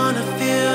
wanna feel